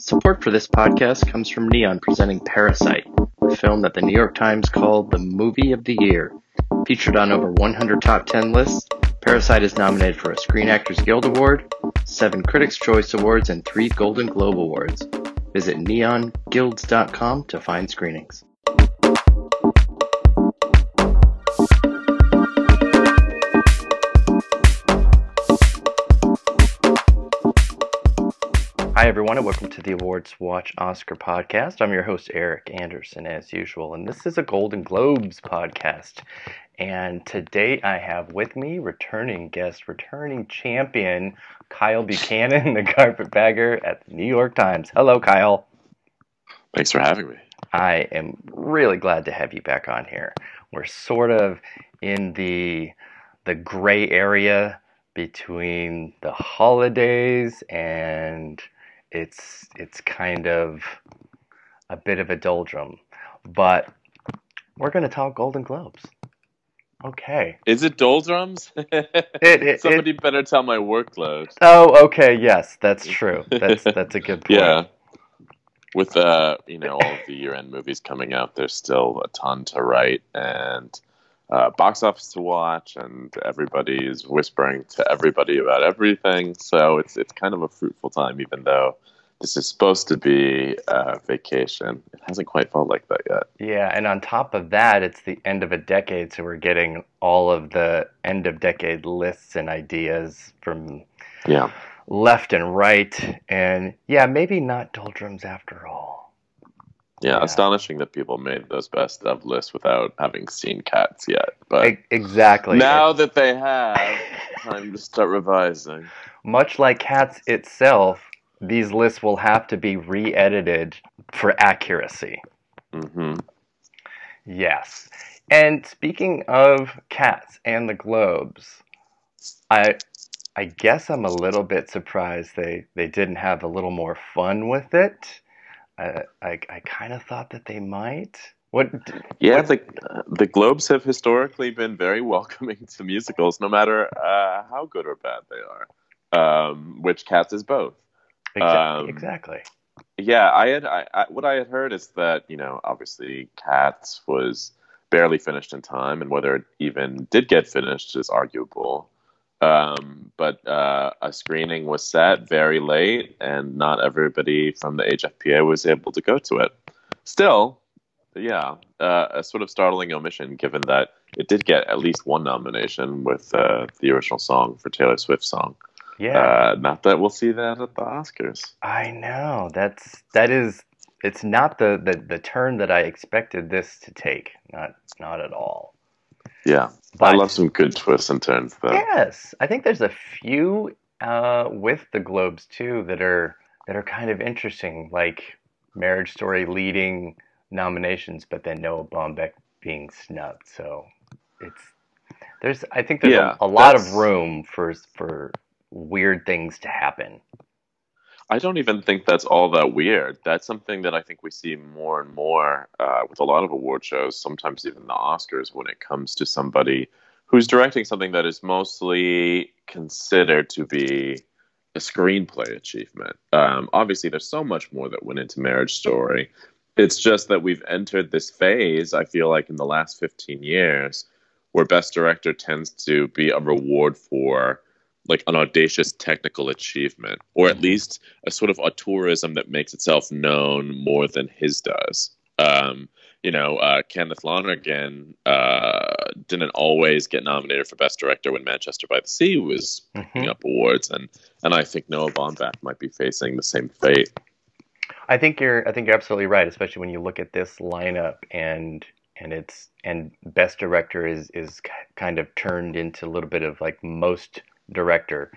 Support for this podcast comes from Neon presenting Parasite, a film that the New York Times called the movie of the year. Featured on over 100 top 10 lists, Parasite is nominated for a Screen Actors Guild Award, seven Critics' Choice Awards, and three Golden Globe Awards. Visit neonguilds.com to find screenings. Hi, everyone, and welcome to the Awards Watch Oscar podcast. I'm your host, Eric Anderson, as usual, and this is a Golden Globes podcast. And today I have with me returning guest, returning champion, Kyle Buchanan, the carpetbagger at the New York Times. Hello, Kyle. Thanks for having me. I am really glad to have you back on here. We're sort of in the the gray area between the holidays and it's it's kind of a bit of a doldrum. But we're going to talk Golden Globes. Okay. Is it doldrums? It, it, Somebody it, better tell my workload. oh, okay. Yes, that's true. That's that's a good point. Yeah. With uh, you know, all of the year-end movies coming out, there's still a ton to write and uh, box office to watch, and everybody is whispering to everybody about everything. So it's it's kind of a fruitful time, even though this is supposed to be a vacation. It hasn't quite felt like that yet. Yeah, and on top of that, it's the end of a decade, so we're getting all of the end of decade lists and ideas from Yeah. left and right. And yeah, maybe not doldrums after all. Yeah, Yeah. astonishing that people made those best of lists without having seen cats yet. But exactly. now that they have, time to start revising. Much like Cats itself, these lists will have to be re edited for accuracy. hmm Yes. And speaking of cats and the globes, I I guess I'm a little bit surprised they they didn't have a little more fun with it. I I, I kind of thought that they might. What? Yeah, the the Globes have historically been very welcoming to musicals, no matter uh, how good or bad they are. Um, which Cats is both. Exa- Um, exactly. Yeah, I had I, I, what I had heard is that you know obviously Cats was barely finished in time, and whether it even did get finished is arguable. Um, but uh, a screening was set very late, and not everybody from the HFPA was able to go to it. Still, yeah, uh, a sort of startling omission, given that it did get at least one nomination with uh, the original song for Taylor Swift's song. Yeah. Uh, not that we'll see that at the Oscars. I know. That's that is it's not the, the the turn that I expected this to take. Not not at all. Yeah, But I love some good twists and turns, though. yes, I think there's a few uh, with the Globes too that are that are kind of interesting, like Marriage Story leading nominations, but then Noah Baumbach being snubbed. So it's there's I think there's Yeah, a, a lot of room for for weird things to happen. I don't even think that's all that weird. That's something that I think we see more and more uh, with a lot of award shows, sometimes even the Oscars, when it comes to somebody who's directing something that is mostly considered to be a screenplay achievement. Um, obviously, there's so much more that went into Marriage Story. It's just that we've entered this phase, I feel like, in the last 15 years, where Best Director tends to be a reward for like an audacious technical achievement, or at least a sort of auteurism that makes itself known more than his does. Um, you know, uh, Kenneth Lonergan uh, didn't always get nominated for Best Director when Manchester by the Sea was picking Mhm. up awards, and and I think Noah Baumbach might be facing the same fate. I think you're I think you're absolutely right, especially when you look at this lineup and and it's and best director is is kind of turned into a little bit of like most director,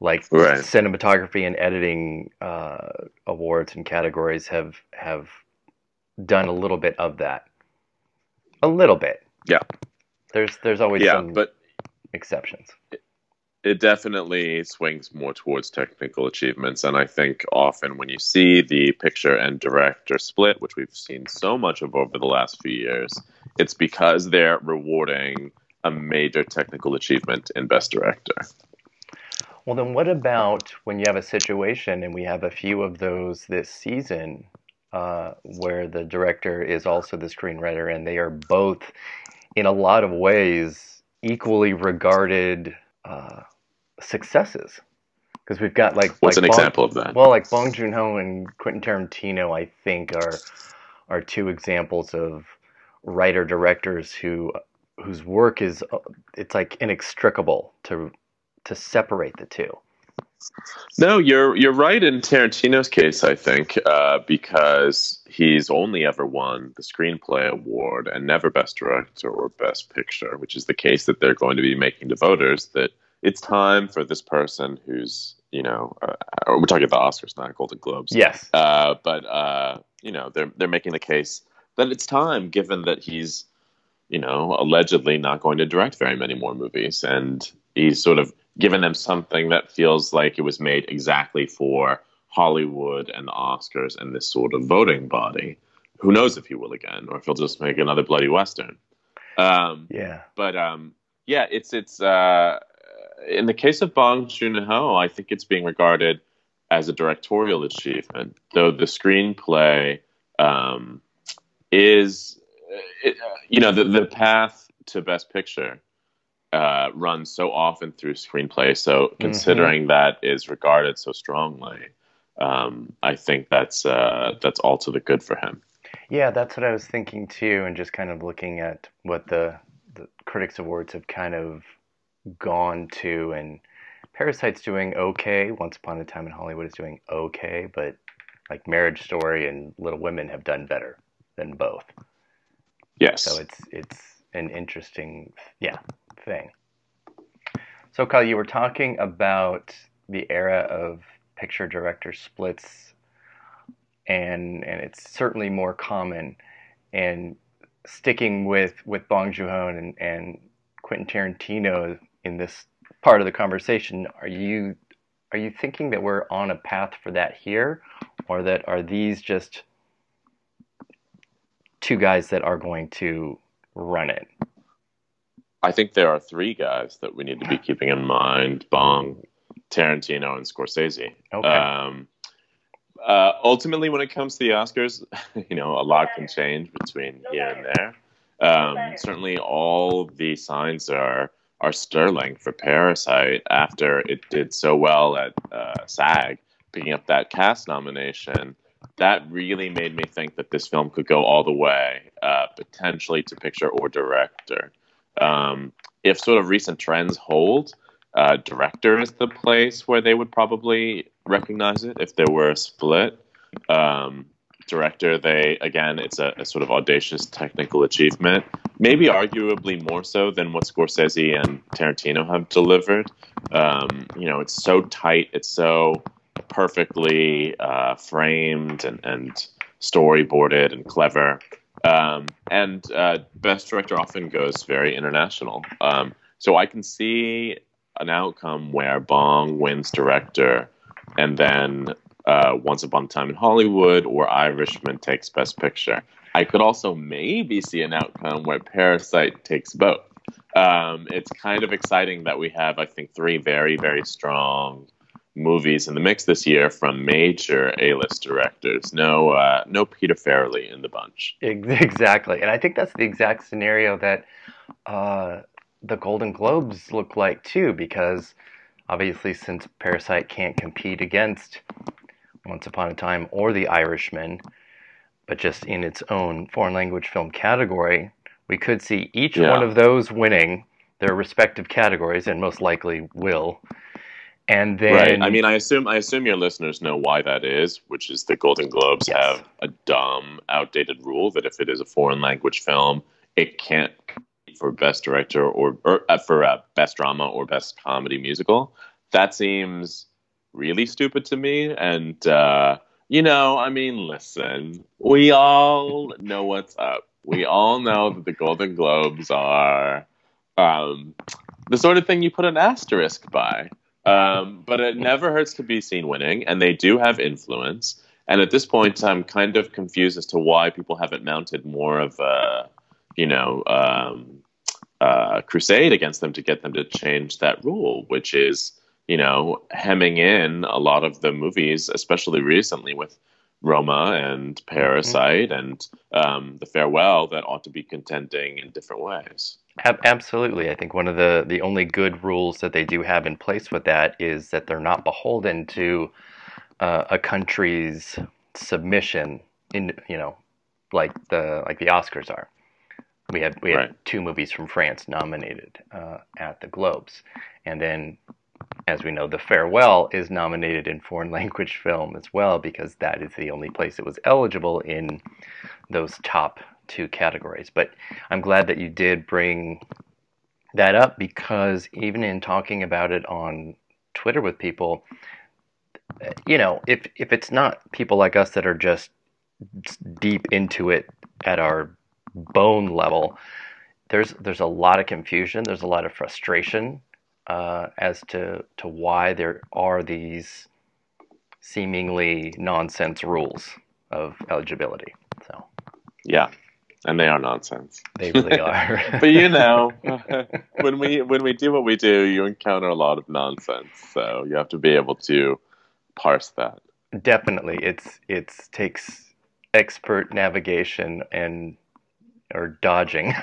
like Right. cinematography and editing uh, awards and categories have have done a little bit of that, a little bit. Yeah. There's there's always yeah, some but exceptions. it definitely swings more towards technical achievements and i think often when you see the picture and director split which we've seen so much of over the last few years it's because they're rewarding a major technical achievement in best director Well, then what about when you have a situation, and we have a few of those this season, uh, where the director is also the screenwriter, and they are both, in a lot of ways, equally regarded uh, successes? Because we've got like What's like an Bong- example of that? Well, like Bong Joon Ho and Quentin Tarantino, I think are are two examples of writer directors who whose work is uh, it's like inextricable to to separate the two. No, you're you're right in Tarantino's case. I think uh, because he's only ever won the screenplay award and never best director or best picture, which is the case that they're going to be making to voters. That it's time for this person who's you know uh, we're talking about the Oscars, not Golden Globes. Yes. Uh, but uh, you know they're they're making the case that it's time, given that he's you know allegedly not going to direct very many more movies, and he's sort of given them something that feels like it was made exactly for Hollywood and the Oscars and this sort of voting body. Who knows if he will again, or if he'll just make another bloody western. Um, Yeah. but um, yeah, it's it's uh, in the case of Bong Joon Ho, I think it's being regarded as a directorial achievement, though the screenplay um, is, it, uh, you know, the the path to Best Picture uh, runs so often through screenplay. So considering that is regarded so strongly, um, I think that's uh, that's all to the good for him. Yeah, that's what I was thinking too, and just kind of looking at what the the Critics Awards have kind of gone to, and Parasite's doing okay. Once Upon a Time in Hollywood is doing okay, but like Marriage Story and Little Women have done better than both. Yes. So it's it's an interesting yeah thing. So Kyle, you were talking about the era of picture director splits, and and it's certainly more common. And sticking with with Bong Joon Ho and and Quentin Tarantino in this part of the conversation, are you are you thinking that we're on a path for that here, or that are these just two guys that are going to run it? I think there are three guys that we need to be keeping in mind: Bong, Tarantino, and Scorsese. Okay. Um, uh, ultimately, when it comes to the Oscars, you know, a lot can change between here and there. Um, certainly, all the signs are are sterling for Parasite after it did so well at uh, SAG, picking up that cast nomination. That really made me think that this film could go all the way, uh, potentially to picture or director. Um, if sort of recent trends hold, uh, director is the place where they would probably recognize it if there were a split. Um, director, they again, it's a, a, sort of audacious technical achievement, maybe arguably more so than what Scorsese and Tarantino have delivered. Um, you know, it's so tight, it's so perfectly uh, framed and, and storyboarded and clever. Um, and uh, best director often goes very international. Um, so I can see an outcome where Bong wins director, and then uh, Once Upon a Time in Hollywood or Irishman takes Best Picture. I could also maybe see an outcome where Parasite takes both. Um, it's kind of exciting that we have, I think, three very, very strong movies in the mix this year from major A-list directors. No, uh, no Peter Farrelly in the bunch. Exactly, and I think that's the exact scenario that uh, the Golden Globes look like too, because obviously, since Parasite can't compete against Once Upon a Time or The Irishman, but just in its own foreign language film category, we could see each Yeah. one of those winning their respective categories, and most likely will. And then, Right. I mean, I assume I assume your listeners know why that is, which is the Golden Globes Yes. have a dumb, outdated rule that if it is a foreign language film, it can't for best director or, or uh, for uh, best drama or best comedy musical. That seems really stupid to me. And uh, you know, I mean, listen, we all know what's up. We all know that the Golden Globes are um, the sort of thing you put an asterisk by. Um, but it never hurts to be seen winning, and they do have influence. And at this point, I'm kind of confused as to why people haven't mounted more of a, you know, um, uh, crusade against them to get them to change that rule, which is you know, hemming in a lot of the movies, especially recently with Roma and Parasite mm-hmm. and um, The Farewell, that ought to be contending in different ways. Absolutely. I think one of the, the only good rules that they do have in place with that is that they're not beholden to uh, a country's submission in you know like the like the Oscars are. We had we had right. two movies from France nominated uh, at the Globes, and then as we know, The Farewell is nominated in foreign language film as well because that is the only place it was eligible in those top two categories. But I'm glad that you did bring that up because even in talking about it on Twitter with people, you know, if if it's not people like us that are just deep into it at our bone level, there's there's a lot of confusion. There's a lot of frustration uh, as to to why there are these seemingly nonsense rules of eligibility. So, yeah, and they are nonsense. They really are. but you know, when we when we do what we do, you encounter a lot of nonsense. So you have to be able to parse that. Definitely, it's it's takes expert navigation and or dodging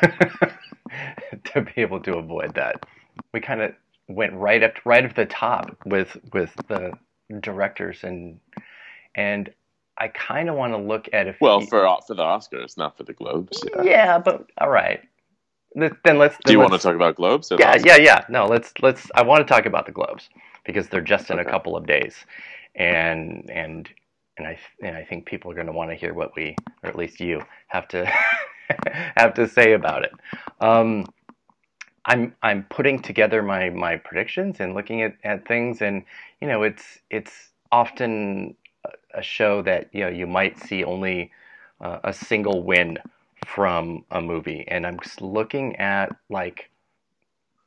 to be able to avoid that. We kind of went right up right at the top with with the directors and and I kind of want to look at if well for for the Oscars, not for the Globes. Yeah, yeah but all right. Then let's. Then Do you let's, want to talk about Globes? yeah, yeah, yeah. No, let's let's. I want to talk about the Globes because they're just in okay. a couple of days, and and and I and I think people are going to want to hear what we, or at least you, have to have to say about it. Um, I'm I'm putting together my my predictions and looking at, at things, and you know, it's it's often a show that you know you might see only uh, a single win from a movie, and I'm just looking at like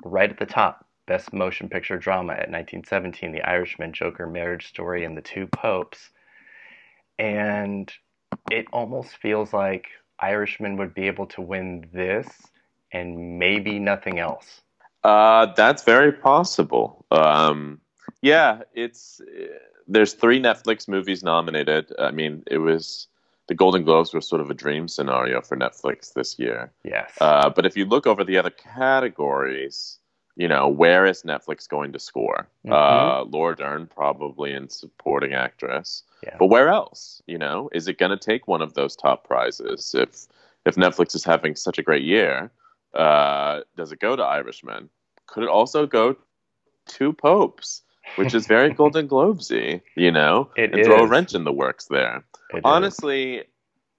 right at the top, best motion picture drama at 1917, The Irishman, Joker, Marriage Story, and The Two Popes, and it almost feels like Irishman would be able to win this and maybe nothing else. Uh, that's very possible. Um, yeah, it's there's three Netflix movies nominated. I mean, it was the Golden Globes were sort of a dream scenario for Netflix this year. Yes. Uh, but if you look over the other categories, you know, where is Netflix going to score? Mm-hmm. Uh, Laura Dern probably in supporting actress. Yeah. But where else? You know, is it going to take one of those top prizes? If if Netflix is having such a great year, uh, does it go to Irishman? Could it also go to Popes, which is very Golden Globesy, you know, it and is. throw a wrench in the works there. It Honestly, is.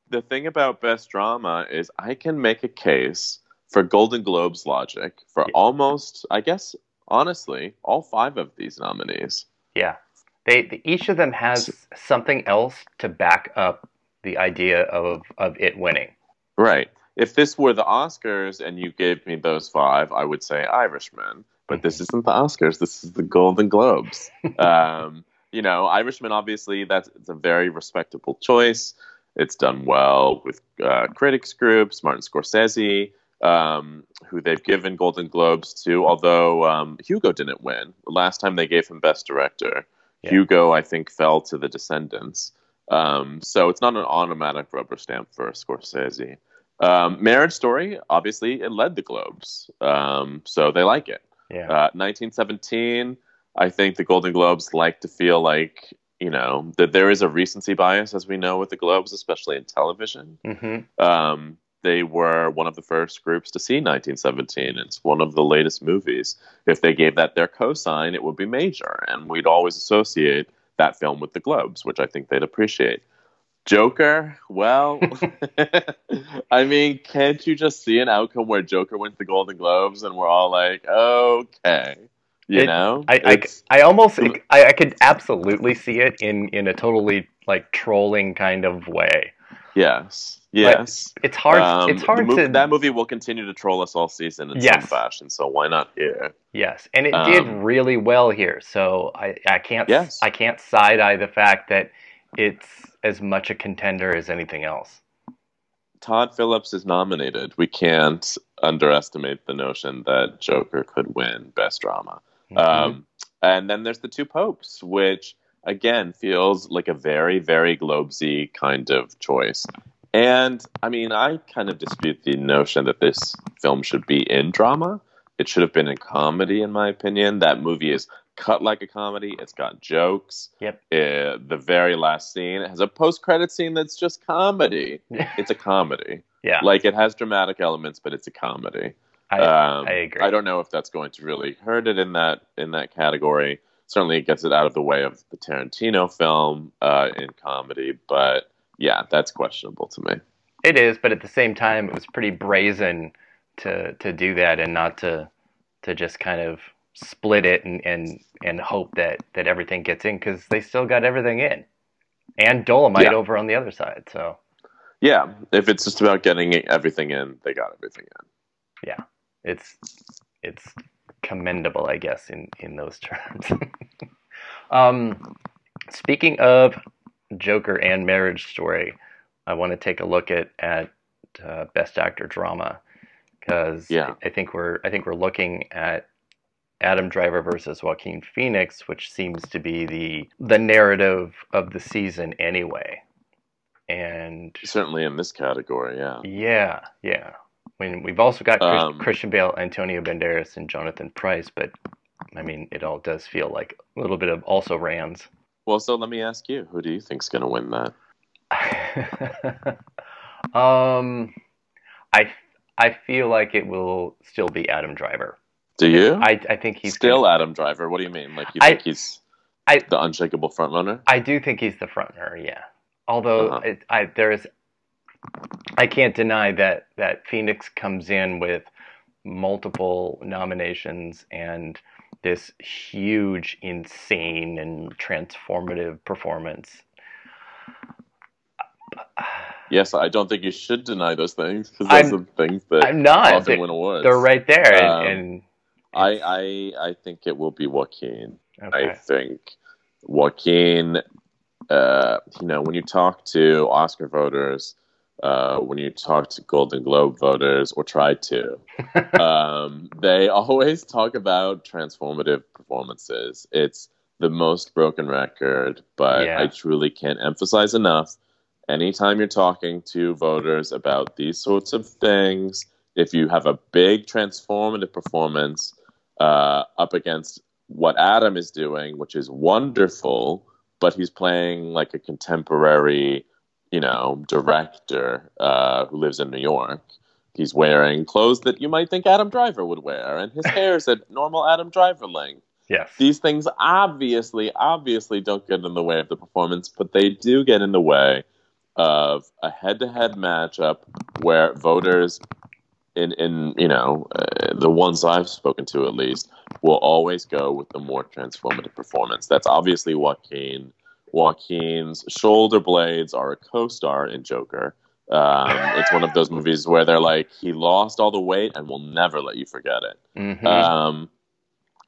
the thing about best drama is I can make a case for Golden Globes logic for yeah. almost, I guess, honestly, all five of these nominees. Yeah, they each of them has something else to back up the idea of of it winning. Right. If this were the Oscars and you gave me those five, I would say Irishman. But this isn't the Oscars. This is the Golden Globes. um, you know, Irishman. Obviously, that's it's a very respectable choice. It's done well with uh, critics groups. Martin Scorsese, um, who they've given Golden Globes to, although um, Hugo didn't win. The last time they gave him Best Director, yeah. Hugo, I think, fell to The Descendants. Um, so it's not an automatic rubber stamp for Scorsese. Um, Marriage Story, obviously, it led the Globes, um, so they like it. Yeah. Uh, 1917, I think the Golden Globes like to feel like you know that there is a recency bias, as we know with the Globes, especially in television. Mm-hmm. Um, they were one of the first groups to see 1917. It's one of the latest movies. If they gave that their cosign, it would be major, and we'd always associate that film with the Globes, which I think they'd appreciate. Joker, well, I mean, can't you just see an outcome where Joker wins the Golden Globes and we're all like, okay, you it, know? I, I, I, almost, I, I could absolutely see it in, in a totally like trolling kind of way. Yes. Yes. It's hard. Um, it's hard movie, to. That movie will continue to troll us all season in yes. some fashion. So why not here? Yes, and it um, did really well here. So I, I can't. Yes. I can't side eye the fact that it's as much a contender as anything else. Todd Phillips is nominated. We can't underestimate the notion that Joker could win Best Drama. Mm-hmm. Um, And then there's the two popes, which again feels like a very, very globesy kind of choice. And I mean, I kind of dispute the notion that this film should be in drama. It should have been in comedy, in my opinion. That movie is cut like a comedy. It's got jokes. Yep. Uh, the very last scene it has a post-credit scene that's just comedy. it's a comedy. yeah. Like it has dramatic elements, but it's a comedy. I, Um, I agree. I don't know if that's going to really hurt it in that in that category. Certainly, it gets it out of the way of the Tarantino film uh, in comedy, but yeah, that's questionable to me. It is, but at the same time, it was pretty brazen to to do that and not to to just kind of split it and and, and hope that that everything gets in because they still got everything in, and Dolomite Yeah. over on the other side. So Yeah, if it's just about getting everything in, they got everything in. Yeah, it's it's commendable, I guess, in in those terms. um, speaking of Joker and Marriage Story, I want to take a look at at uh, Best Actor Drama because Yeah. I think we're I think we're looking at Adam Driver versus Joaquin Phoenix, which seems to be the the narrative of the season anyway. And Certainly in this category, yeah. yeah, yeah. I mean, we've also got Um, Christian Bale, Antonio Banderas, and Jonathan Pryce, but I mean, it all does feel like a little bit of also Rans. Well, so let me ask you, who do you think's going to win that? um, I I feel like it will still be Adam Driver. Do you? I I think he's Still Adam Driver. What do you mean? Like you I- think he's I- the unshakable frontrunner? I do think he's the frontrunner. yeah. Although Uh-huh. it, I there's I can't deny that that Phoenix comes in with multiple nominations and this huge, insane, and transformative performance. Yes, I don't think you should deny those things because those I'm- are the things that I'm not. often They're, win awards. they're right there, Um, and, and I, I I think it will be Joaquin. okay. I think Joaquin. Uh, you know, when you talk to Oscar voters, uh, when you talk to Golden Globe voters, or try to, um, they always talk about transformative performances. It's the most broken record, but Yeah. I truly can't emphasize enough. Anytime you're talking to voters about these sorts of things, if you have a big transformative performance uh, up against what Adam is doing, which is wonderful, but he's playing like a contemporary, you know, director uh, who lives in New York. He's wearing clothes that you might think Adam Driver would wear, and his hair is at normal Adam Driver length. yes, These things obviously, obviously don't get in the way of the performance, but they do get in the way of a head-to-head matchup where voters, in in you know uh, the ones I've spoken to at least, will always go with the more transformative performance. That's obviously Joaquin. Joaquin's shoulder blades are a co-star in Joker. Um, it's one of those movies where they're like, he lost all the weight and will never let you forget it. Mhm. Um,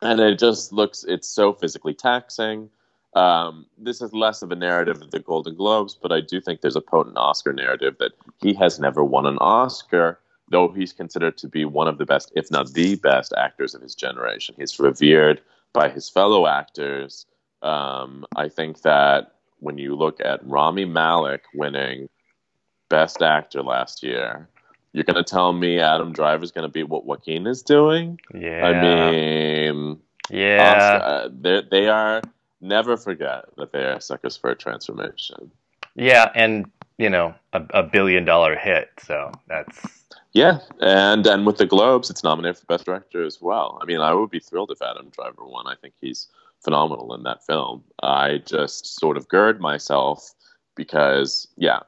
and it just looks, it's so physically taxing. Um, this is less of a narrative of the Golden Globes, but I do think there's a potent Oscar narrative that he has never won an Oscar, though he's considered to be one of the best, if not the best, actors of his generation. He's revered by his fellow actors. Um, I think that when you look at Rami Malek winning Best Actor last year, you're going to tell me Adam Driver's going to be what Joaquin is doing? yeah, I mean, yeah, Oscar, uh, they they are never forget that they are suckers for a transformation. yeah, and you know, a, a billion dollar hit. So that's Yeah, and and with the Globes, it's nominated for Best Director as well. I mean, I would be thrilled if Adam Driver won. I think he's phenomenal in that film. I just sort of gird myself because, yeah,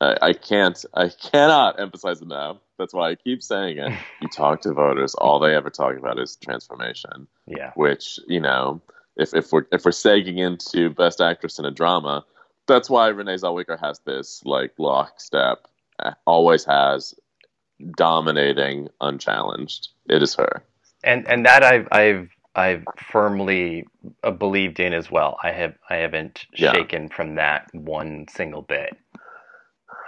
I, I can't, I cannot emphasize enough. That's why I keep saying it. You talk to voters, all they ever talk about is transformation. yeah, which you know if, if we're if we're sagging into best actress in a drama that's why renee zellweger has this like lockstep always has dominating unchallenged it is her and and that I've I've I've firmly uh, believed in as well. I have I haven't Yeah. shaken from that one single bit.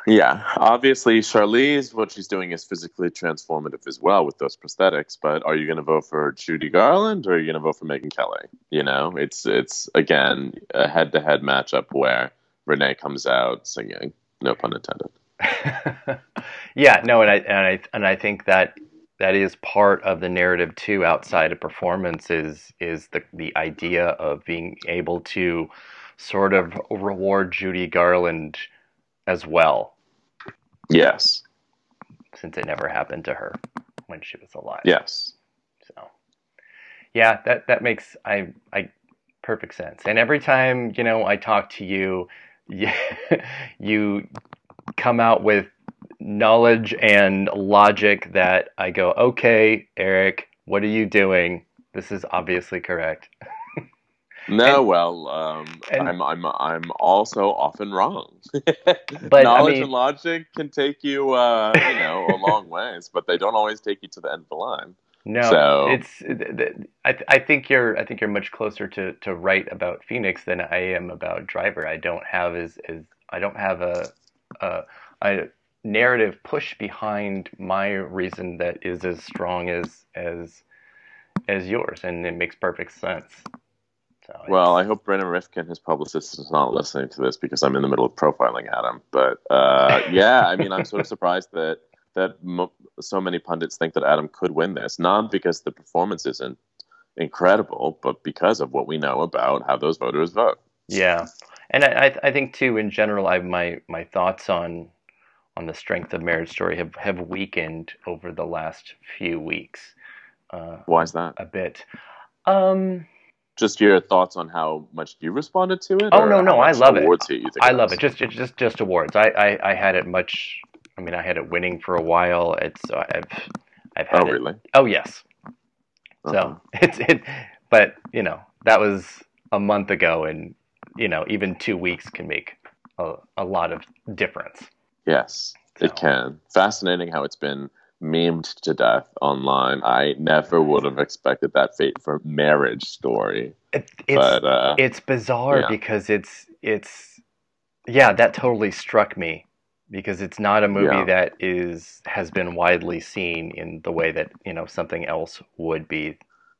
Yeah, obviously, Charlize, what she's doing is physically transformative as well with those prosthetics. But are you going to vote for Judy Garland or are you going to vote for Megyn Kelly? You know, it's it's again a head-to-head matchup where Renee comes out singing. No pun intended. yeah, no, and I and I and I think that that is part of the narrative too. Outside of performance, is is the the idea of being able to sort of reward Judy Garland as well. Yes. Since it never happened to her when she was alive. Yes. So, yeah, that that makes I I perfect sense. And every time you know I talk to you, you, you come out with knowledge and logic that I go, okay, Eric, what are you doing? This is obviously correct. No, and, well, um, and, I'm I'm I'm also often wrong. but knowledge I mean, and logic can take you, uh, you know, a long ways, but they don't always take you to the end of the line. No, so, it's. I I think you're I think you're much closer to to write about Phoenix than I am about Driver. I don't have as as I don't have a a, a narrative push behind my reason that is as strong as as as yours, and it makes perfect sense. So well, I hope Brennan Rifkin, his publicist, is not listening to this because I'm in the middle of profiling Adam. But uh, yeah, I mean, I'm sort of surprised that that mo- so many pundits think that Adam could win this, not because the performance isn't incredible, but because of what we know about how those voters vote. Yeah, and I, I think too, in general, I my my thoughts on on the strength of Marriage Story have have weakened over the last few weeks. Uh, Why is that? A bit. Um, just your thoughts on how much you responded to it. Oh no, no, I love it. I it love it. Just, just, just awards. I, I, I had it much. I mean, I had it winning for a while. It's I've, I've had oh, it. really? Oh yes. Uh-huh. So it's it, but you know that was a month ago, and you know even two weeks can make a, a lot of difference. Yes, so. it can. Fascinating how it's been memed to death online. I never would have expected that fate for Marriage Story. It, it's but, uh, it's bizarre yeah. because it's it's yeah that totally struck me because it's not a movie yeah. that is has been widely seen in the way that you know something else would be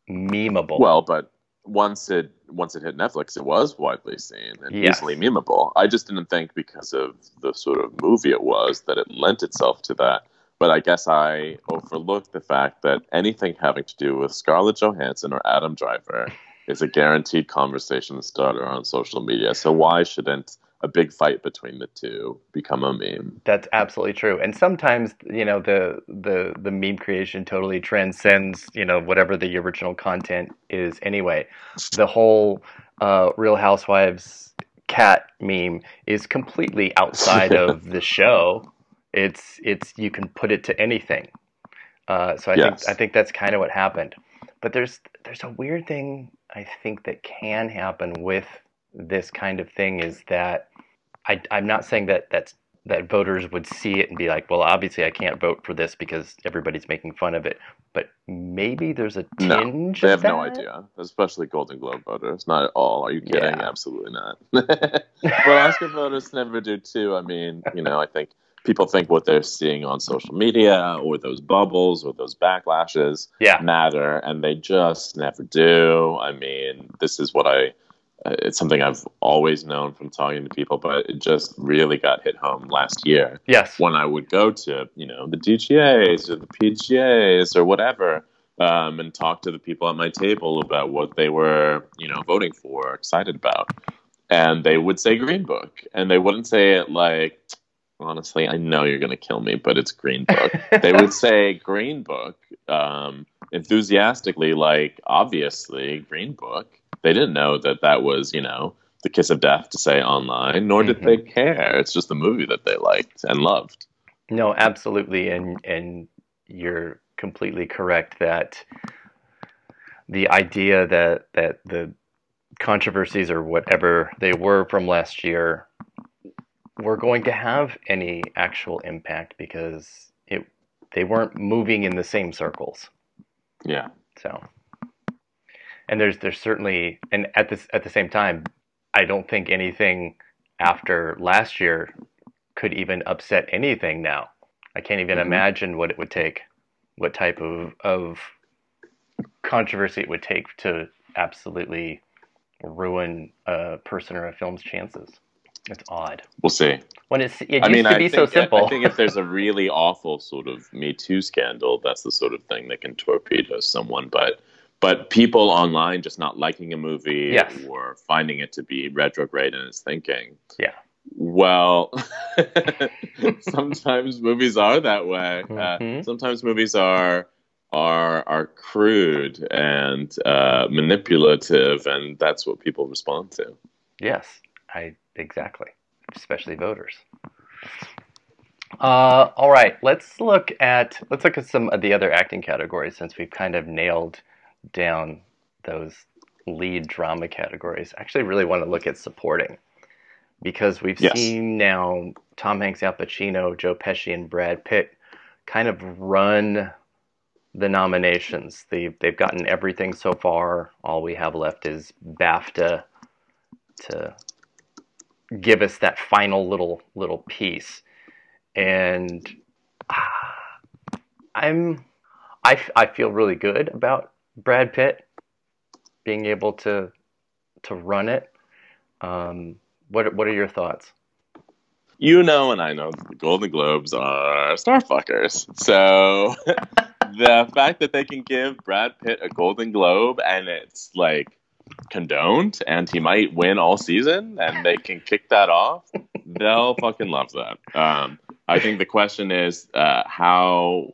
memeable. Well, but once it once it hit Netflix, it was widely seen and yes. easily memeable. I just didn't think because of the sort of movie it was that it lent itself to that. But I guess I overlooked the fact that anything having to do with Scarlett Johansson or Adam Driver is a guaranteed conversation starter on social media. So why shouldn't a big fight between the two become a meme? That's absolutely true. And sometimes, you know, the the the meme creation totally transcends, you know, whatever the original content is anyway. The whole uh, Real Housewives cat meme is completely outside of the show it's it's you can put it to anything. Uh, so I yes. think I think that's kind of what happened. But there's there's a weird thing I think that can happen with this kind of thing is that I I'm not saying that that's that voters would see it and be like, well, obviously I can't vote for this because everybody's making fun of it. But maybe there's a tinge. No, they have no idea, especially Golden Globe voters. Not at all. Are you kidding? Yeah. Absolutely not. but Oscar voters never do too. I mean, you know, I think people think what they're seeing on social media or those bubbles or those backlashes yeah. matter, and they just never do. I mean, this is what I. Uh, it's something I've always known from talking to people, but it just really got hit home last year. Yes. When I would go to, you know, the DGAs or the PGAs or whatever, um, and talk to the people at my table about what they were, you know, voting for, or excited about. And they would say Green Book, and they wouldn't say it like, honestly, I know you're going to kill me, but it's Green Book. they would say Green Book um, enthusiastically, like, obviously, Green Book. They didn't know that that was, you know, the kiss of death to say online, nor did mm-hmm. they care. It's just the movie that they liked and loved. No, absolutely. And, and you're completely correct that the idea that, that the controversies or whatever they were from last year were going to have any actual impact because it they weren't moving in the same circles. Yeah. So, and there's there's certainly and at this at the same time, I don't think anything after last year could even upset anything now. I can't even Mhm. imagine what it would take, what type of of controversy it would take to absolutely ruin a person or a film's chances. It's odd. We'll see. When it's it used I mean, to I be think, so simple. I think if there's a really awful sort of Me Too scandal, that's the sort of thing that can torpedo someone. But but people online just not liking a movie Yes. or finding it to be retrograde in its thinking. Yeah. Well, sometimes movies are that way. Mhm. Uh, sometimes movies are are are crude and uh, manipulative, and that's what people respond to. Yes, I exactly, especially voters. Uh, all right, let's look at let's look at some of the other acting categories since we've kind of nailed down those lead drama categories. I actually really want to look at supporting because we've Yes. seen now Tom Hanks, Al Pacino, Joe Pesci, and Brad Pitt kind of run the nominations. They've they've gotten everything so far. All we have left is BAFTA to give us that final little little piece. And ah, I'm I, I feel really good about Brad Pitt being able to to run it. Um, what what are your thoughts? You know, and I know the Golden Globes are starfuckers. So the fact that they can give Brad Pitt a Golden Globe and it's like condoned and he might win all season and they can kick that off, they'll fucking love that. Um, I think the question is uh, how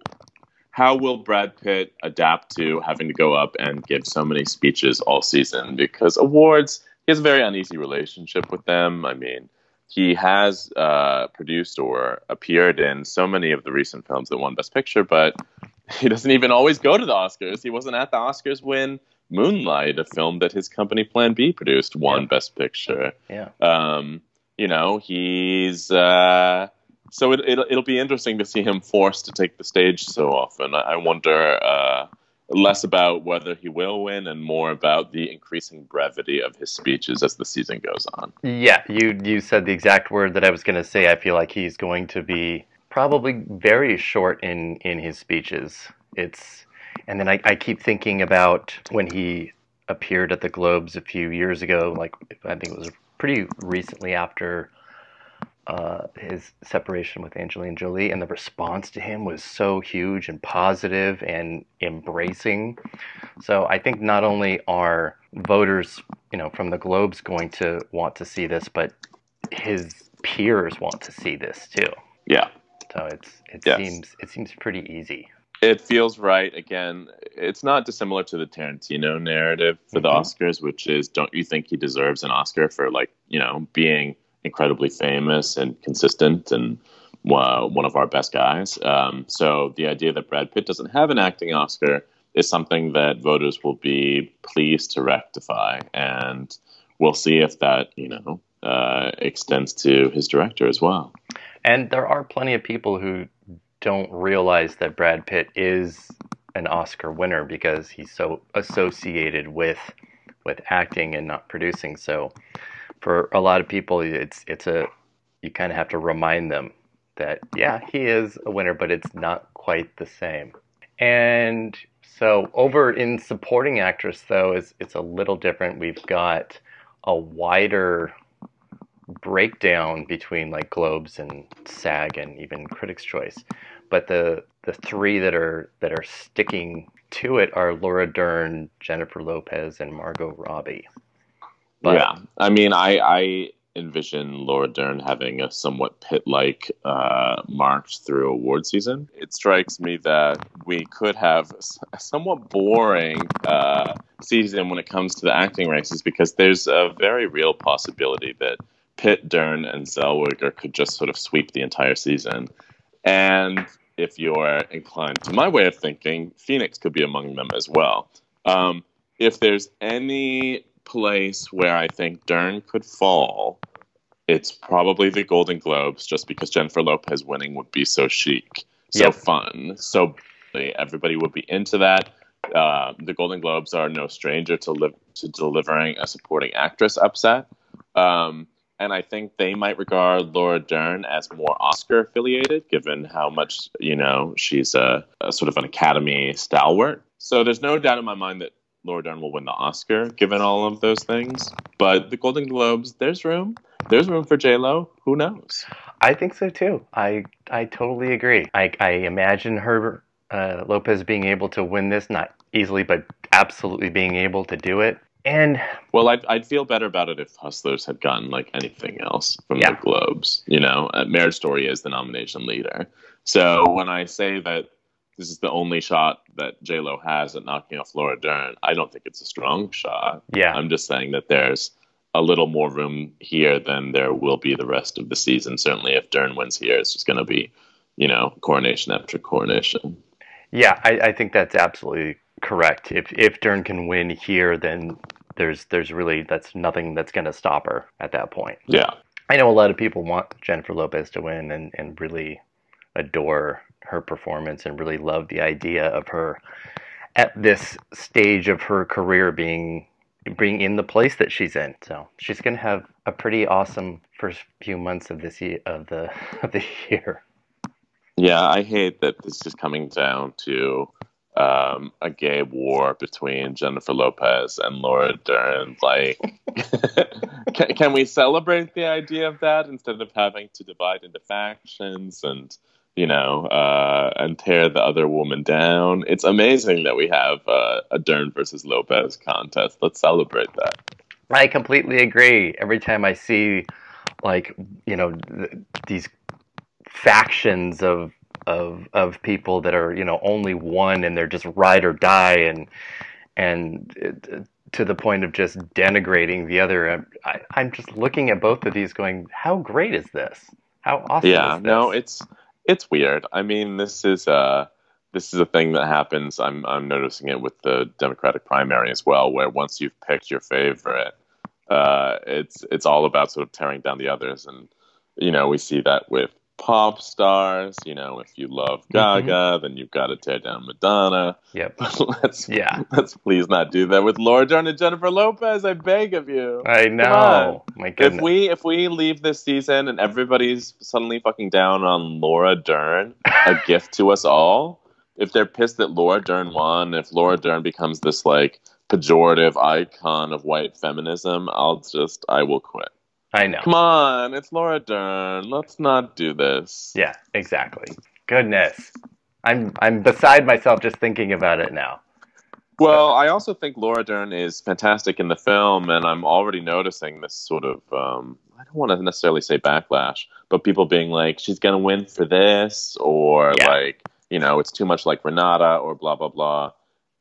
how will Brad Pitt adapt to having to go up and give so many speeches all season? Because awards, he has a very uneasy relationship with them. I mean, he has uh, produced or appeared in so many of the recent films that won Best Picture, but he doesn't even always go to the Oscars. He wasn't at the Oscars when Moonlight, a film that his company Plan B produced, won Yeah. Best Picture. Yeah. Um, you know, he's uh, so it, it'll it'll be interesting to see him forced to take the stage so often. I, I wonder uh, less about whether he will win and more about the increasing brevity of his speeches as the season goes on. Yeah, you you said the exact word that I was going to say. I feel like he's going to be probably very short in in his speeches. It's and then I, I keep thinking about when he appeared at the Globes a few years ago. Like I think it was pretty recently after uh, his separation with Angelina Jolie, and the response to him was so huge and positive and embracing. So I think not only are voters, you know, from the Globes going to want to see this, but his peers want to see this too. Yeah. So it's it Yes. seems it seems pretty easy. It feels right. Again, it's not dissimilar to the Tarantino narrative for the Mhm. Oscars, which is don't you think he deserves an Oscar for like, you know, being incredibly famous and consistent and uh, one of our best guys. Um, so the idea that Brad Pitt doesn't have an acting Oscar is something that voters will be pleased to rectify, and we'll see if that, you know, uh, extends to his director as well. And there are plenty of people who don't realize that Brad Pitt is an Oscar winner because he's so associated with with acting and not producing. So for a lot of people it's it's a you kind of have to remind them that yeah, he is a winner but it's not quite the same. And so over in supporting actress though is it's a little different. We've got a wider breakdown between like Globes and SAG and even Critics' Choice. But the the three that are that are sticking to it are Laura Dern, Jennifer Lopez, and Margot Robbie. But yeah, I mean, I, I envision Laura Dern having a somewhat Pitt-like uh, march through award season. It strikes me that we could have a somewhat boring uh, season when it comes to the acting races because there's a very real possibility that Pitt, Dern, and Zellweger could just sort of sweep the entire season. And if you're inclined to my way of thinking, Phoenix could be among them as well. Um, if there's any place where I think Dern could fall, it's probably the Golden Globes, just because Jennifer Lopez winning would be so chic, so Yep. fun, so everybody would be into that. Uh, the Golden Globes are no stranger to, li- to delivering a supporting actress upset. Um, and I think they might regard Laura Dern as more Oscar affiliated, given how much you know she's a, a, sort of an Academy stalwart. So there's no doubt in my mind that Laura Dern will win the Oscar, given all of those things. But the Golden Globes, there's room. There's room for J Lo. Who knows? I think so too. I I totally agree. I I imagine her uh, Lopez being able to win this, not easily, but absolutely being able to do it. And well, I'd, I'd feel better about it if Hustlers had gotten like anything else from yeah. the Globes. You know, uh, Marriage Story is the nomination leader. So when I say that this is the only shot that J Lo has at knocking off Laura Dern, I don't think it's a strong shot. Yeah, I'm just saying that there's a little more room here than there will be the rest of the season. Certainly, if Dern wins here, it's just going to be, you know, coronation after coronation. Yeah, I, I think that's absolutely correct. If if Dern can win here, then there's there's really that's nothing that's going to stop her at that point. Yeah. I know a lot of people want Jennifer Lopez to win and, and really adore her performance and really love the idea of her at this stage of her career being being in the place that she's in. So she's going to have a pretty awesome first few months of this year, of the of the year. Yeah, I hate that this is coming down to um, a gay war between Jennifer Lopez and Laura Dern. Like, can, can, we celebrate the idea of that instead of having to divide into factions and, you know, uh, and tear the other woman down? It's amazing that we have uh, a Dern versus Lopez contest. Let's celebrate that. I completely agree. Every time I see, like, you know, th- these factions of of of people that are you know only one and they're just ride or die and and it, to the point of just denigrating the other. I, I'm just looking at both of these, going, "How great is this? How awesome!" Yeah, no, it's it's weird. I mean, this is uh this is a thing that happens. I'm I'm noticing it with the Democratic primary as well, where once you've picked your favorite, uh, it's it's all about sort of tearing down the others, and you know we see that with pop stars. You know, if you love. Gaga, mm-hmm. then you've got to tear down Madonna. Yep. let's yeah. Let's please not do that with Laura Dern and Jennifer Lopez. I beg of you. I know. My goodness. If we if we leave this season and everybody's suddenly fucking down on Laura Dern, a gift to us all. If they're pissed that Laura Dern won, if Laura Dern becomes this like pejorative icon of white feminism, I'll just I will quit. I know. Come on, it's Laura Dern. Let's not do this. Yeah, exactly. Goodness. I'm I'm beside myself just thinking about it now. Well, I also think Laura Dern is fantastic in the film, and I'm already noticing this sort of um, I don't want to necessarily say backlash, but people being like, she's gonna win for this, or yeah. like, you know, it's too much like Renata, or blah blah blah.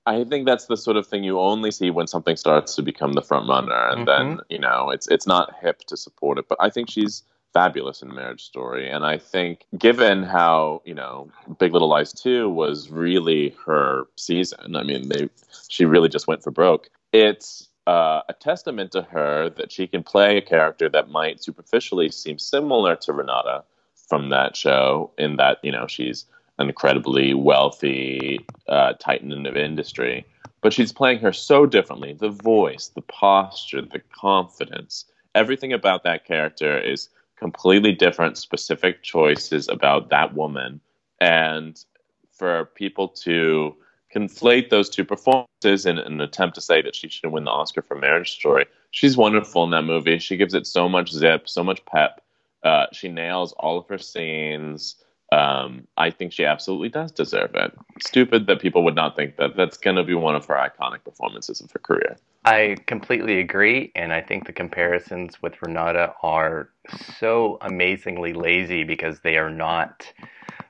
I think that's the sort of thing you only see when something starts to become the front runner, and mm-hmm. then you know it's it's not hip to support it. But I think she's fabulous in Marriage Story, and I think given how you know Big Little Lies two was really her season. I mean, they she really just went for broke. It's uh, a testament to her that she can play a character that might superficially seem similar to Renata from that show, in that you know she's incredibly wealthy uh, titan of industry. But she's playing her so differently. The voice, the posture, the confidence, everything about that character is completely different, specific choices about that woman. And for people to conflate those two performances in an attempt to say that she should win the Oscar for Marriage Story, she's wonderful in that movie. She gives it so much zip, so much pep. Uh, she nails all of her scenes um, I think she absolutely does deserve it. Stupid that people would not think that that's going to be one of her iconic performances of her career. I completely agree, and I think the comparisons with Renata are so amazingly lazy because they are not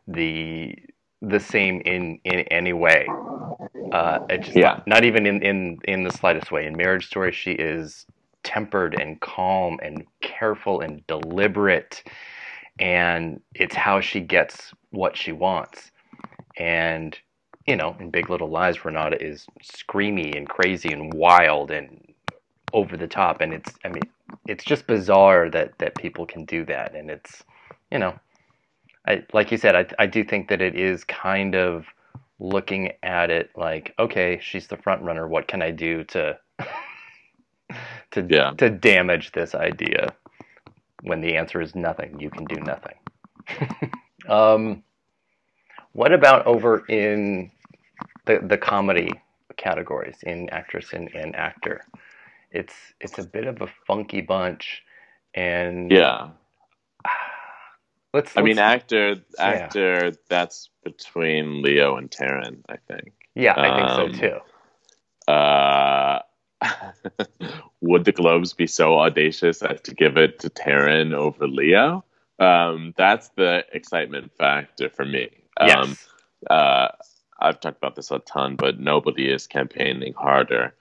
the the same in in any way. Uh, just yeah. not, not even in, in in the slightest way. In Marriage Story, she is tempered and calm and careful and deliberate and it's how she gets what she wants. And you know, in Big Little Lies, Renata is screamy and crazy and wild and over the top, and it's I mean, it's just bizarre that that people can do that, and it's you know, I like you said, I I do think that it is kind of looking at it like, okay, she's the front runner. What can I do to to yeah. to damage this idea? When the answer is nothing, you can do nothing. um, what about over in the the comedy categories in actress and, and actor? It's it's a bit of a funky bunch, and Yeah. let's. I mean, let's- actor, actor. That's between Leo and Taron, I think. yeah, I um, think so too. Uh, would the Globes be so audacious as to give it to Taron over Leo? Um, that's the excitement factor for me. Um, Yes. uh, I've talked about this a ton, but nobody is campaigning harder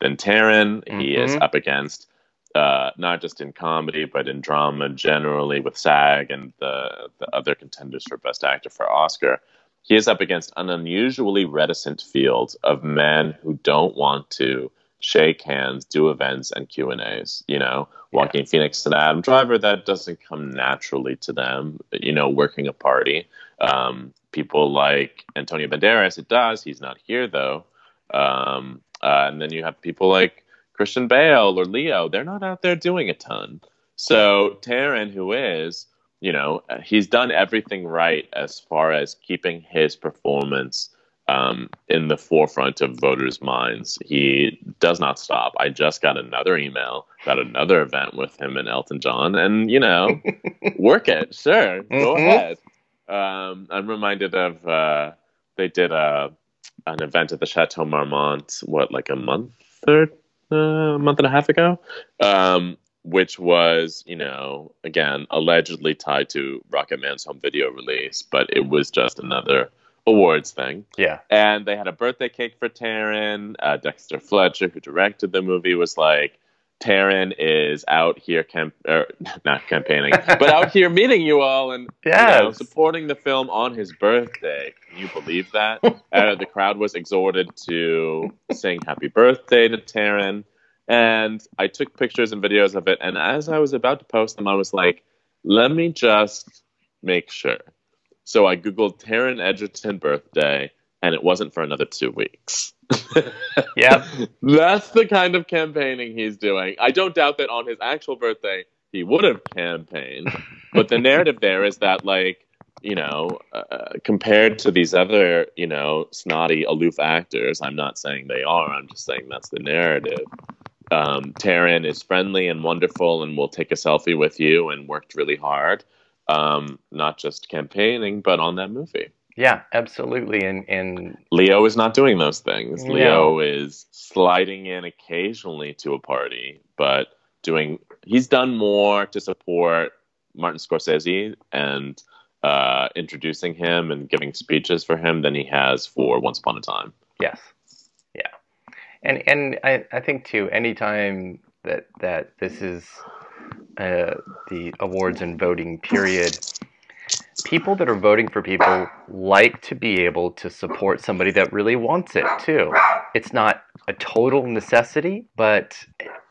than Taron. He is Mhm. up against uh, not just in comedy, but in drama generally with SAG and the, the other contenders for Best Actor for Oscar. He is up against an unusually reticent field of men who don't want to shake hands, do events, and Q and A's. You know, Joaquin Phoenix and Adam Driver, that doesn't come naturally to them. You know, working a party. Um, people like Antonio Banderas, it does. He's not here though. Um, uh, and then you have people like Christian Bale or Leo. They're not out there doing a ton. So Taron, who is, you know, he's done everything right as far as keeping his performance um, in the forefront of voters' minds. He does not stop. I just got another email about another event with him and Elton John, and you know, work it. Sure, go Mhm. ahead. Um, I'm reminded of uh, they did a an event at the Chateau Marmont. What, like a month or uh, a month and a half ago? Um, which was, you know, again, allegedly tied to Rocketman's home video release, but it was just another awards thing. Yeah. And they had a birthday cake for Taron. Uh, Dexter Fletcher, who directed the movie, was like, Taron is out here, camp- er, not campaigning, but out here meeting you all and you know, supporting the film on his birthday. Can you believe that? uh, the crowd was exhorted to sing happy birthday to Taron. And I took pictures and videos of it. And as I was about to post them, I was like, let me just make sure. So I Googled Taron Egerton birthday, and it wasn't for another two weeks. Yep. That's the kind of campaigning he's doing. I don't doubt that on his actual birthday, he would have campaigned. But the narrative there is that, like, you know, uh, compared to these other, you know, snotty, aloof actors, I'm not saying they are, I'm just saying that's the narrative. Um, Taron is friendly and wonderful and will take a selfie with you and worked really hard, um, not just campaigning, but on that movie. Yeah, absolutely. And and Leo is not doing those things. No. Leo is sliding in occasionally to a party, but doing he's done more to support Martin Scorsese and uh, introducing him and giving speeches for him than he has for Once Upon a Time. yes. Yeah. And and I, I think too, anytime that that this is uh, the awards and voting period, people that are voting for people like to be able to support somebody that really wants it too. It's not a total necessity, but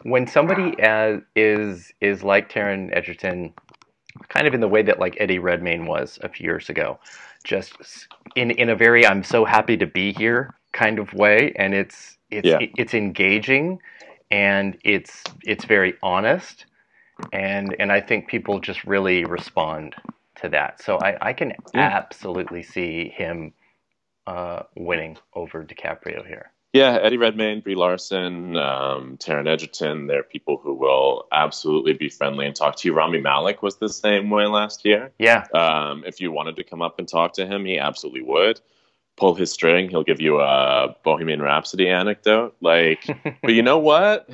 when somebody as, is is like Taron Egerton, kind of in the way that like Eddie Redmayne was a few years ago, just in in a very I'm so happy to be here kind of way, and it's it's Yeah. it's engaging, and it's it's very honest, and and I think people just really respond to that. So I I can Yeah. absolutely see him uh, winning over DiCaprio here. Yeah, Eddie Redmayne, Brie Larson, um, Taron Egerton, they're people who will absolutely be friendly and talk to you. Rami Malek was the same way last year. Yeah, Um, if you wanted to come up and talk to him, he absolutely would. Pull his string, he'll give you a Bohemian Rhapsody anecdote. Like, but you know what?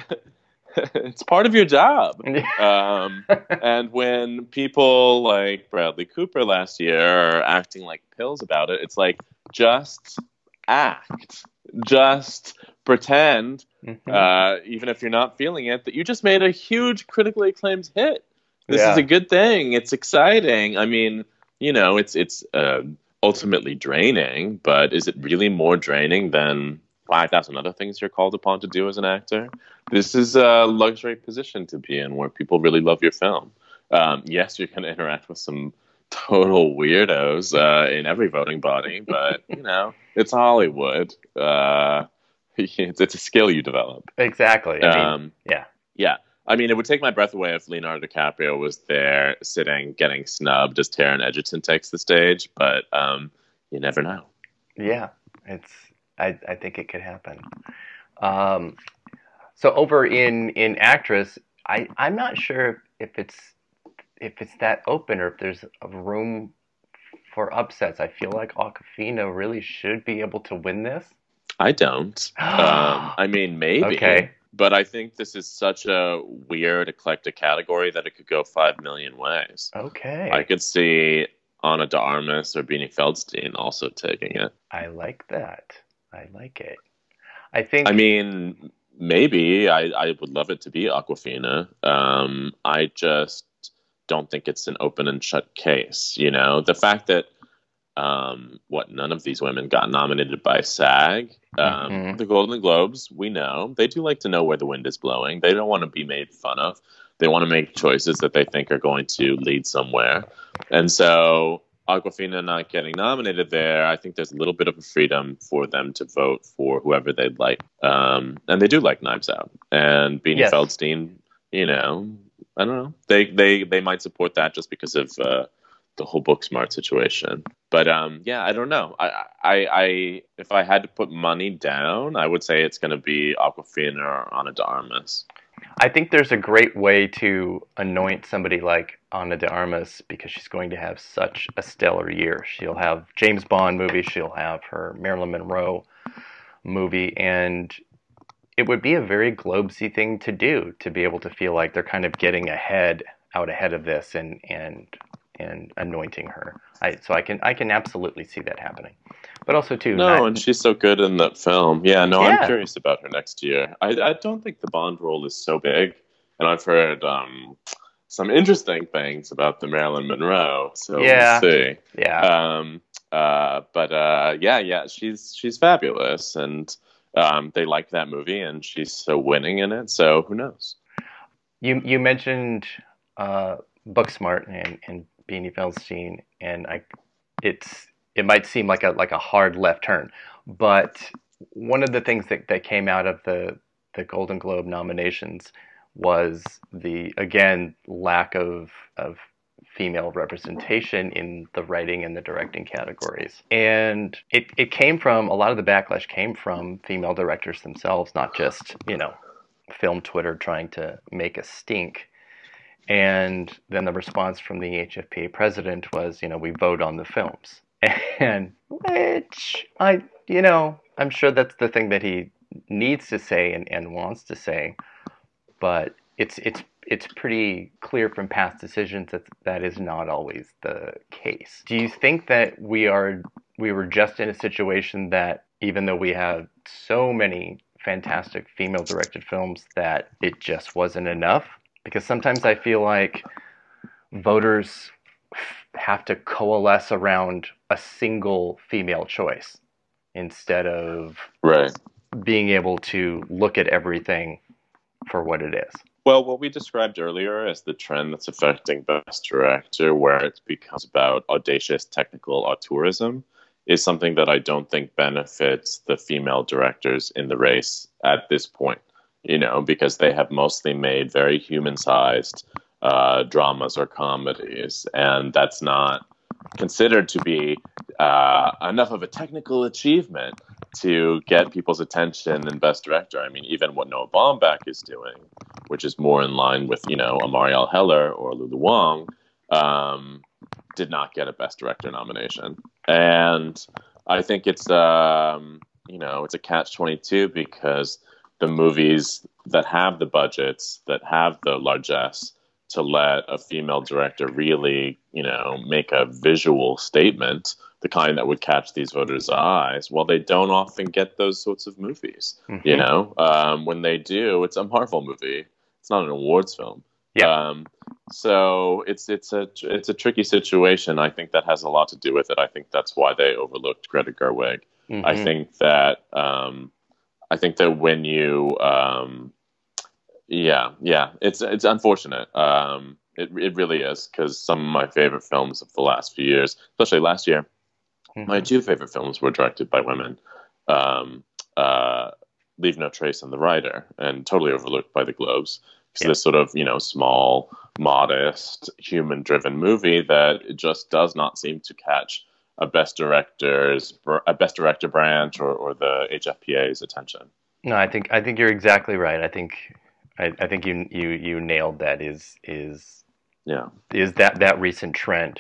it's part of your job. Um, and when people like Bradley Cooper last year are acting like pills about it, it's like just act, just pretend, Mhm. uh, even if you're not feeling it, that you just made a huge critically acclaimed hit. This Yeah. is a good thing. It's exciting. I mean, you know, it's it's uh, ultimately draining, but is it really more draining than five thousand other things you're called upon to do as an actor? This is a luxury position to be in, where people really love your film. Um, yes, you're going to interact with some total weirdos uh, in every voting body, but you know, it's Hollywood. Uh, it's, it's a skill you develop. exactly. I mean, Um, yeah. yeah. I mean, it would take my breath away if Leonardo DiCaprio was there sitting, getting snubbed as Taron Egerton takes the stage, but um, you never know. Yeah, it's. I, I think it could happen. Um, so over in in actress, I I'm not sure if it's if it's that open or if there's a room for upsets. I feel like Awkwafina really should be able to win this. I don't. um, I mean, maybe. Okay. But I think this is such a weird, eclectic category that it could go five million ways. Okay. I could see Ana de Armas or Beanie Feldstein also taking it. I like that. I like it. I think. I mean, maybe I, I would love it to be Awkwafina. Um, I just don't think it's an open and shut case. You know, the fact that um, what none of these women got nominated by SAG. Um, Mhm. The Golden Globes, we know they do like to know where the wind is blowing. They don't want to be made fun of. They want to make choices that they think are going to lead somewhere. And so Awkwafina not getting nominated there, I think there's a little bit of a freedom for them to vote for whoever they'd like. Um, and they do like Knives Out and Beanie Yes. Feldstein. You know, I don't know. They they they might support that just because of uh, the whole Booksmart situation. But um, yeah, I don't know. I, I I if I had to put money down, I would say it's going to be Awkwafina or Ana de I think there's a great way to anoint somebody like Ana de Armas because she's going to have such a stellar year. She'll have James Bond movie, she'll have her Marilyn Monroe movie, and it would be a very globesy thing to do to be able to feel like they're kind of getting ahead out ahead of this and and and anointing her. I so I can I can absolutely see that happening. But also too No, not- and she's so good in that film. Yeah, no, Yeah. I'm curious about her next year. I, I don't think the Bond role is so big, and I've heard um, some interesting things about the Marilyn Monroe. So Yeah. we'll see. yeah. Um, uh, but uh, yeah, yeah, she's she's fabulous, and um, they like that movie, and she's so winning in it. So who knows? You you mentioned uh, Booksmart and, and Beanie Feldstein, and I, it's it might seem like a like a hard left turn, but one of the things that, that came out of the the Golden Globe nominations was the again lack of of female representation in the writing and the directing categories. And it, it came from a lot of the backlash came from female directors themselves, not just, you know, film Twitter trying to make a stink. And then the response from the HFPA president was, you know, we vote on the films. And which I, you know, I'm sure that's the thing that he needs to say and, and wants to say. But it's it's it's pretty clear from past decisions that that is not always the case. Do you think that we are we were just in a situation that even though we have so many fantastic female directed films that it just wasn't enough? Because sometimes I feel like voters have to coalesce around a single female choice instead of Right. being able to look at everything for what it is. Well, what we described earlier as the trend that's affecting Best Director, where it becomes about audacious technical auteurism, is something that I don't think benefits the female directors in the race at this point. You know, because they have mostly made very human sized uh, dramas or comedies, and that's not considered to be uh, enough of a technical achievement to get people's attention in Best Director. I mean, even what Noah Baumbach is doing, which is more in line with you know a Marielle Heller or Lulu Wang, um, did not get a Best Director nomination, and I think it's um, you know it's a catch twenty two because the movies that have the budgets that have the largesse to let a female director really, you know, make a visual statement, the kind that would catch these voters' eyes. Well, they don't often get those sorts of movies. Mhm. You know, um, when they do, it's a Marvel movie. It's not an awards film. Yeah. Um, so it's it's a it's a tricky situation. I think that has a lot to do with it. I think that's why they overlooked Greta Gerwig. I Mhm. think that um, I think that when you um, yeah yeah it's it's unfortunate um, it it really is because some of my favorite films of the last few years, especially last year, my Mhm. two favorite films were directed by women. Um, uh, Leave No Trace and The Rider, and totally overlooked by the Globes It's yeah. this sort of, you know, small, modest, human driven movie that just does not seem to catch a best director's a best director branch or, or the HFPA's attention. No, I think I think you're exactly right. I think I, I think you you you nailed that. Is is yeah is that that recent trend?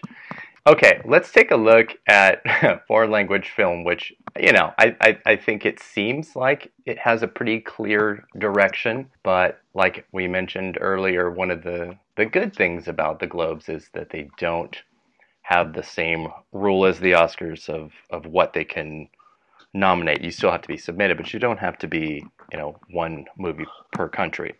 Okay, let's take a look at foreign language film, which you know I, I I think it seems like it has a pretty clear direction, but like we mentioned earlier, one of the the good things about the Globes is that they don't have the same rule as the Oscars of of what they can nominate. You still have to be submitted, but you don't have to be, you know, one movie per country.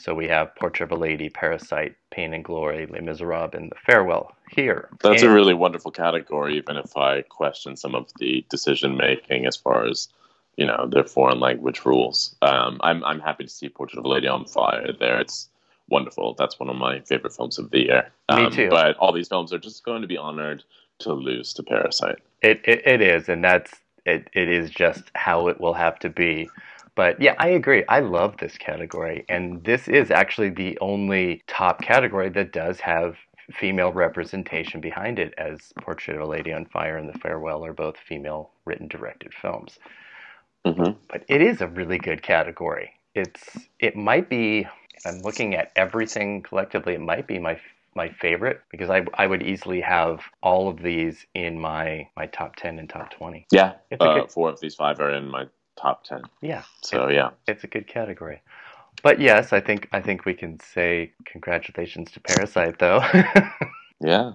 So we have Portrait of a Lady, Parasite, Pain and Glory, Les Miserables, and The Farewell here. That's and, a really wonderful category, even if I question some of the decision making as far as you know their foreign language rules. Um, I'm I'm happy to see Portrait of a Lady on Fire there. It's wonderful. That's one of my favorite films of the year. Um, Me too. But all these films are just going to be honored to lose to Parasite. It, it, it is, and that's it, it is just how it will have to be. But yeah, I agree. I love this category, and this is actually the only top category that does have female representation behind it, as Portrait of a Lady on Fire and The Farewell are both female written directed films. Mm-hmm. But it is a really good category. It's it might be. I'm looking at everything collectively. It might be my my favorite because I, I would easily have all of these in my my top 10 and top 20 yeah uh, good, four of these five are in my top 10 yeah. So yeah. It's a good category. But yes i think i think we can say congratulations to parasite though. Yeah.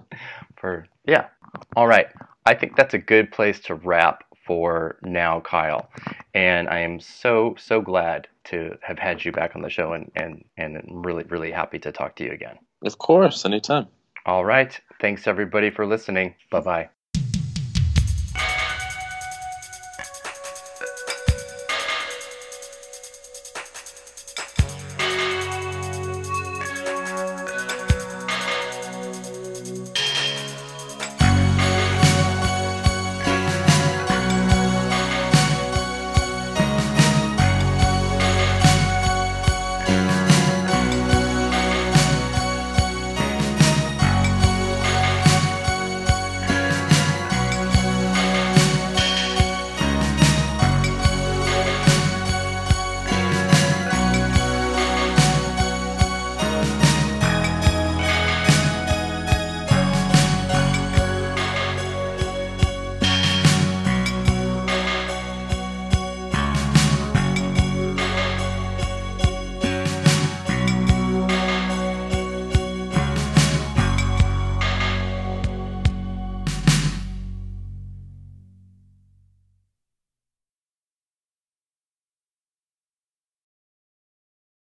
For yeah. All right. I think that's a good place to wrap for now kyle. And i am so so glad to have had you back on the show and and and really really happy to talk to you again. Of course, anytime. All right. Thanks everybody for listening. Bye bye.